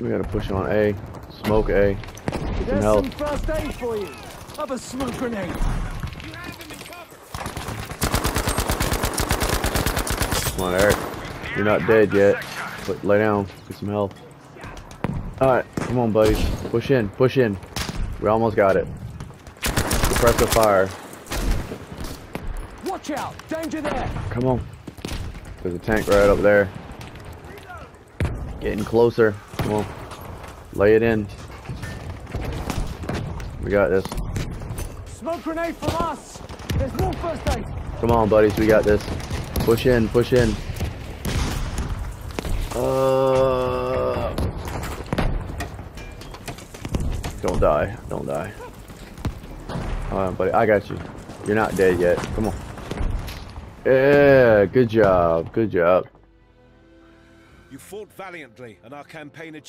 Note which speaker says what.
Speaker 1: We gotta push on A. Smoke A. Get some help.
Speaker 2: some aid for you. Have a smoke grenade.
Speaker 1: Come on, Eric. You're not dead yet. But lay down. Get some help. Alright, come on, buddies. Push in. Push in. We almost got it. Suppress the fire.
Speaker 2: Watch out! Danger there!
Speaker 1: Come on. There's a tank right up there. Getting closer. Come on. Lay it in. We got this.
Speaker 2: Smoke grenade from us! There's more first aid!
Speaker 1: Come on, buddies. We got this. Push in. Push in. Uh. Don't die. Don't die. On, buddy. I got you. You're not dead yet. Come on. Yeah. Good job. Good job.
Speaker 3: You fought valiantly, and our campaign achieved.